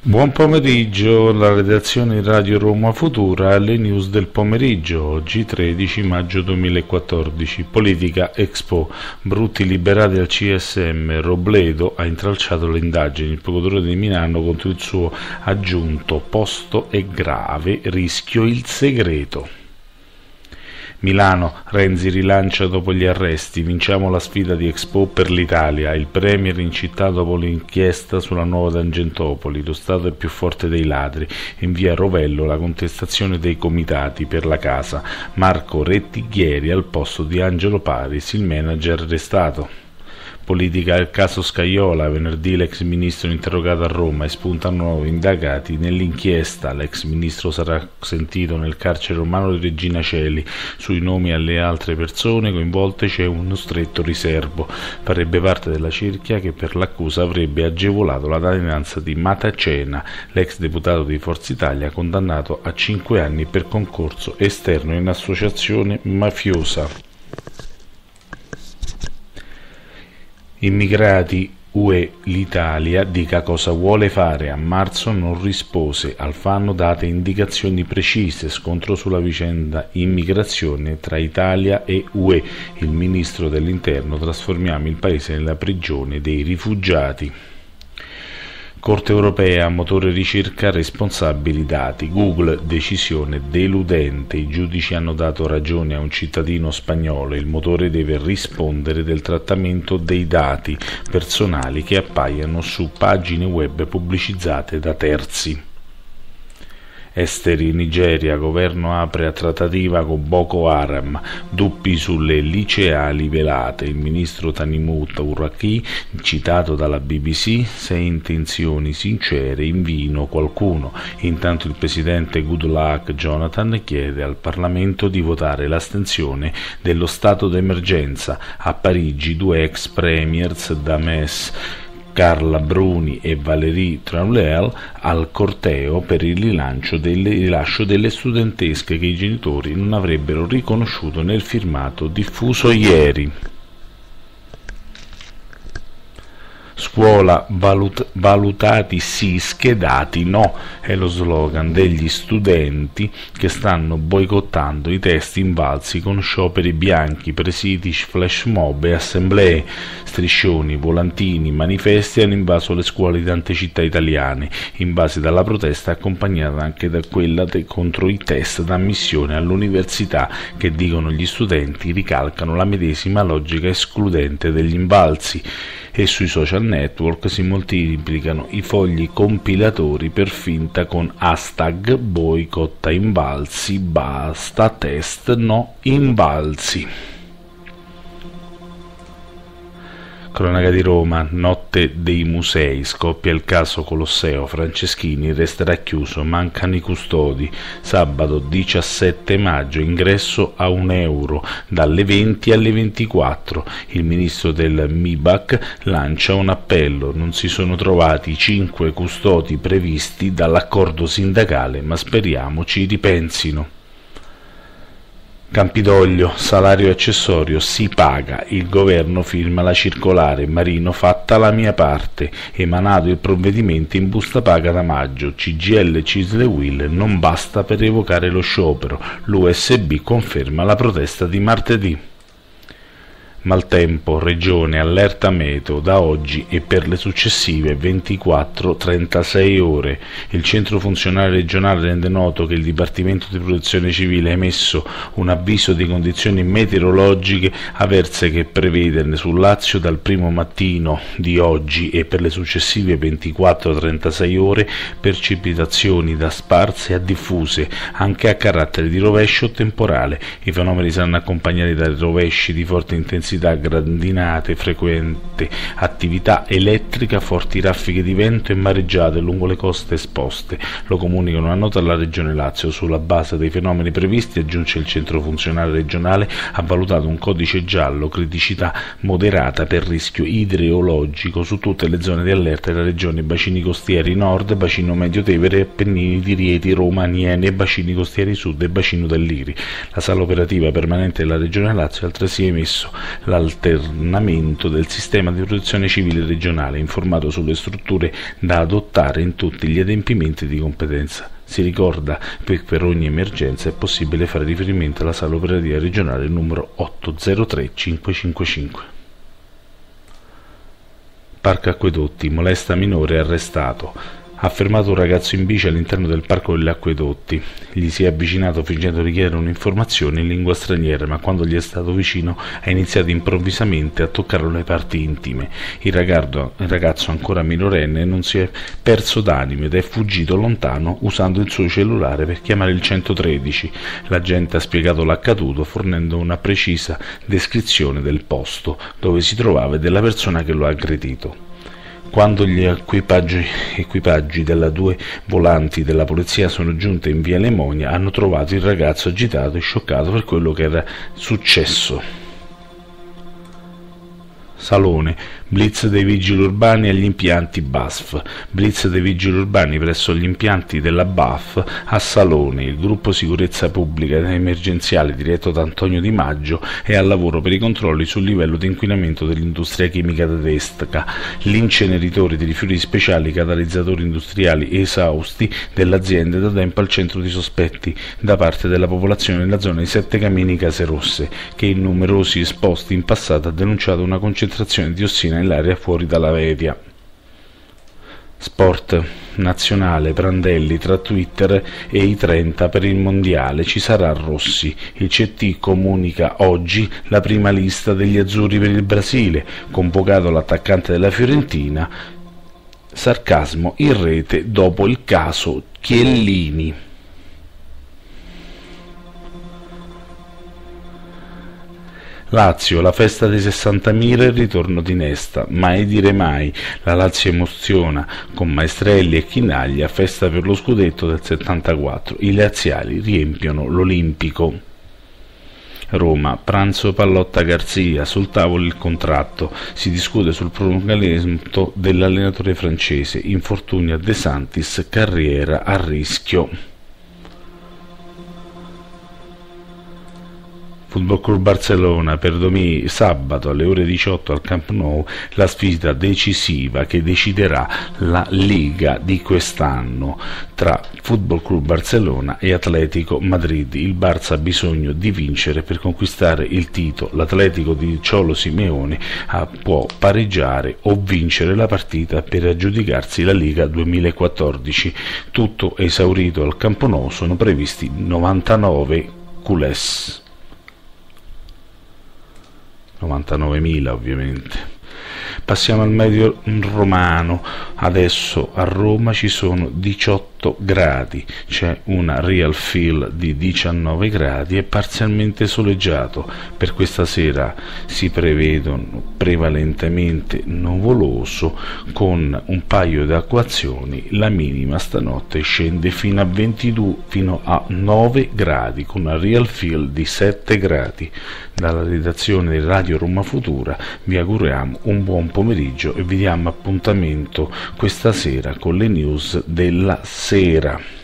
Buon pomeriggio, la redazione Radio Roma Futura alle news del pomeriggio, oggi 13 maggio 2014. Politica Expo, Brutti liberati al CSM, Robledo ha intralciato le indagini, il procuratore di Milano contro il suo aggiunto posto è grave, rischio il segreto. Milano, Renzi rilancia dopo gli arresti, vinciamo la sfida di Expo per l'Italia, il Premier in città dopo l'inchiesta sulla nuova Tangentopoli, lo Stato è più forte dei ladri, invia Rovello la contestazione dei comitati per la casa, Marco Rettighieri al posto di Angelo Paris, il manager arrestato. Politica il caso Scaiola, venerdì l'ex ministro interrogato a Roma e spuntano nuovi indagati nell'inchiesta. L'ex ministro sarà sentito nel carcere romano di Regina Celi. Sui nomi alle altre persone coinvolte c'è uno stretto riservo. Farebbe parte della cerchia che per l'accusa avrebbe agevolato la danza di Matacena, l'ex deputato di Forza Italia condannato a cinque anni per concorso esterno in associazione mafiosa. Immigrati UE l'Italia dica cosa vuole fare. A marzo non rispose. Alfano date indicazioni precise. Scontro sulla vicenda immigrazione tra Italia e UE. Il ministro dell'Interno trasformiamo il paese nella prigione dei rifugiati. Corte europea, motore ricerca, responsabili dati. Google, decisione deludente. I giudici hanno dato ragione a un cittadino spagnolo. Il motore deve rispondere del trattamento dei dati personali che appaiono su pagine web pubblicizzate da terzi. Esteri Nigeria, governo apre a trattativa con Boko Haram, dubbi sulle liceali velate. Il ministro Tanimut Uraki, citato dalla BBC, se intenzioni sincere invino qualcuno. Intanto il presidente Goodluck Jonathan chiede al Parlamento di votare l'astensione dello stato d'emergenza. A Parigi due ex premiers Dames Carla Bruni e Valérie Trauler al corteo per il rilancio delle, rilascio delle studentesche che i genitori non avrebbero riconosciuto nel firmato diffuso ieri. Scuola valut- valutati sì, schedati no, è lo slogan degli studenti che stanno boicottando i test invalsi con scioperi bianchi, presidi, flash mob e assemblee. Striscioni, volantini, manifesti hanno invaso le scuole di tante città italiane, invasi dalla protesta accompagnata anche da quella de- contro i test d'ammissione all'università che dicono gli studenti ricalcano la medesima logica escludente degli invalsi e sui social network si moltiplicano i fogli compilatori per finta con hashtag boicotta invalsi, basta test no invalsi. Cronaca di Roma, notte dei musei, scoppia il caso Colosseo, Franceschini resterà chiuso, mancano i custodi. Sabato 17 maggio, ingresso a un euro, dalle 20 alle 24. Il ministro del MIBAC lancia un appello, non si sono trovati i cinque custodi previsti dall'accordo sindacale, ma speriamo ci ripensino. Campidoglio, salario accessorio, si paga, il governo firma la circolare, Marino fatta la mia parte, emanato il provvedimento in busta paga da maggio, CGL Cisle Will non basta per evocare lo sciopero, l'USB conferma la protesta di martedì. Maltempo, regione, allerta meteo da oggi e per le successive 24-36 ore. Il centro funzionale regionale rende noto che il Dipartimento di Protezione Civile ha emesso un avviso di condizioni meteorologiche avverse che prevede sul Lazio dal primo mattino di oggi e per le successive 24-36 ore precipitazioni da sparse a diffuse, anche a carattere di rovescio temporale. I fenomeni saranno accompagnati da rovesci di forte intensità intensità, grandinate, frequente attività elettrica, forti raffiche di vento e mareggiate lungo le coste esposte. Lo comunicano una nota alla Regione Lazio. Sulla base dei fenomeni previsti, aggiunge il centro funzionale regionale, ha valutato un codice giallo, criticità moderata per rischio idroologico su tutte le zone di allerta della regione bacini costieri nord, bacino medio Tevere, Appennini di Rieti, Roma, Niene, bacini costieri sud e bacino dell'Iri. La sala operativa permanente della regione Lazio ha altresì emesso l'alternamento del sistema di protezione civile regionale, informato sulle strutture da adottare in tutti gli adempimenti di competenza. Si ricorda che per ogni emergenza è possibile fare riferimento alla sala operativa regionale numero 803 555. Parco Acquedotti, molesta minore arrestato ha fermato un ragazzo in bici all'interno del parco degli acquedotti. Gli si è avvicinato fingendo di chiedere un'informazione in lingua straniera, ma quando gli è stato vicino ha iniziato improvvisamente a toccare le parti intime. Il ragazzo, il ragazzo ancora minorenne non si è perso d'animo ed è fuggito lontano usando il suo cellulare per chiamare il 113. L'agente ha spiegato l'accaduto fornendo una precisa descrizione del posto dove si trovava e della persona che lo ha aggredito. Quando gli equipaggi, equipaggi della due volanti della polizia sono giunti in via Lemonia, hanno trovato il ragazzo agitato e scioccato per quello che era successo. Salone, blitz dei vigili urbani agli impianti BASF, blitz dei vigili urbani presso gli impianti della BAF a Salone, il gruppo sicurezza pubblica emergenziale diretto da Antonio Di Maggio è al lavoro per i controlli sul livello di inquinamento dell'industria chimica tedesca, l'inceneritore di rifiuti speciali catalizzatori industriali esausti dell'azienda da tempo al centro di sospetti da parte della popolazione nella zona di Sette Camini Case Rosse, che in numerosi esposti in passato ha denunciato una concentrazione concentrazione di diossina nell'aria fuori dalla media. Sport nazionale Prandelli tra Twitter e i 30 per il mondiale ci sarà Rossi. Il CT comunica oggi la prima lista degli azzurri per il Brasile, convocato l'attaccante della Fiorentina. Sarcasmo in rete dopo il caso Chiellini. Lazio, la festa dei 60.000 e il ritorno di Nesta. Mai dire mai. La Lazio emoziona con Maestrelli e Chinaglia, festa per lo scudetto del 74. I laziali riempiono l'Olimpico. Roma, pranzo Pallotta Garzia, sul tavolo il contratto, si discute sul prolungamento dell'allenatore francese, infortunio a De Santis, carriera a rischio. Football Club Barcellona per domani sabato alle ore 18 al Camp Nou la sfida decisiva che deciderà la Liga di quest'anno tra Football Club Barcellona e Atletico Madrid. Il Barça ha bisogno di vincere per conquistare il titolo. L'Atletico di Ciolo Simeone ah, può pareggiare o vincere la partita per aggiudicarsi la Liga 2014. Tutto esaurito al Camp Nou sono previsti 99 culés. 99.000 ovviamente. Passiamo al medio romano, adesso a Roma ci sono 18 gradi, c'è una real feel di 19 gradi e parzialmente soleggiato. Per questa sera si prevedono prevalentemente nuvoloso con un paio di acquazioni, la minima stanotte scende fino a 22 fino a 9 gradi con una real feel di 7 gradi. Dalla redazione di Radio Roma Futura vi auguriamo un buon pomeriggio e vi diamo appuntamento questa sera con le news della sera. financeira.